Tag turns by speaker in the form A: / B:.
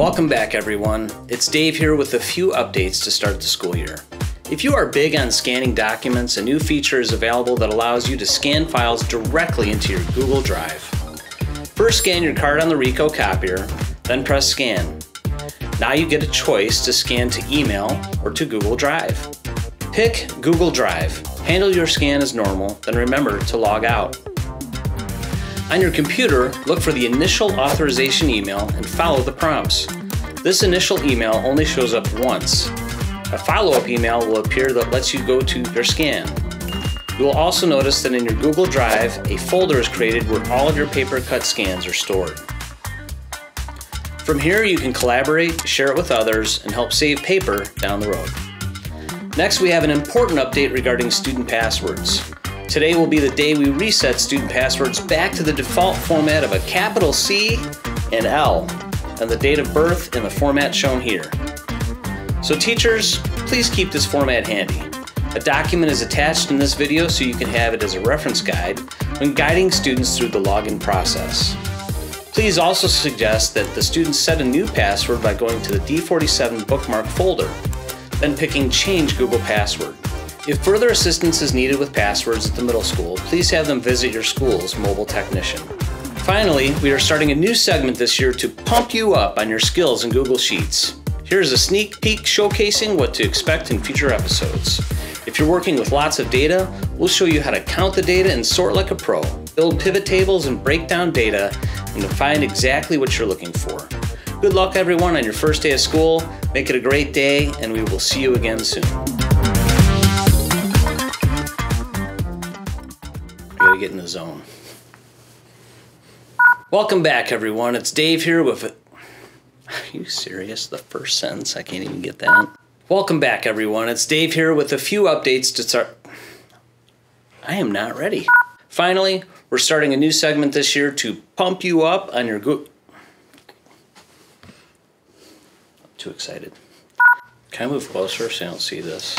A: Welcome back, everyone. It's Dave here with a few updates to start the school year. If you are big on scanning documents, a new feature is available that allows you to scan files directly into your Google Drive. First, scan your card on the Ricoh copier, then press Scan. Now you get a choice to scan to email or to Google Drive. Pick Google Drive. Handle your scan as normal, then remember to log out. On your computer, look for the initial authorization email and follow the prompts. This initial email only shows up once. A follow-up email will appear that lets you go to your scan. You will also notice that in your Google Drive, a folder is created where all of your PaperCut scans are stored. From here, you can collaborate, share it with others, and help save paper down the road. Next, we have an important update regarding student passwords. Today will be the day we reset student passwords back to the default format of a capital C and L, and the date of birth in the format shown here. So teachers, please keep this format handy. A document is attached in this video so you can have it as a reference guide when guiding students through the login process. Please also suggest that the students set a new password by going to the D47 bookmark folder, then picking Change Google Password. If further assistance is needed with passwords at the middle school, please have them visit your school's mobile technician. Finally, we are starting a new segment this year to pump you up on your skills in Google Sheets. Here's a sneak peek showcasing what to expect in future episodes. If you're working with lots of data, we'll show you how to count the data and sort like a pro, build pivot tables and break down data, and to find exactly what you're looking for. Good luck everyone on your first day of school, make it a great day, and we will see you again soon. Get in the zone. Welcome back, everyone. It's Dave here with. Are you serious? The first sentence? I can't even get that. Welcome back, everyone. It's Dave here with a few updates to start. I am not ready. Finally, we're starting a new segment this year to pump you up on your good. Too excited. Can I move closer so I don't see this?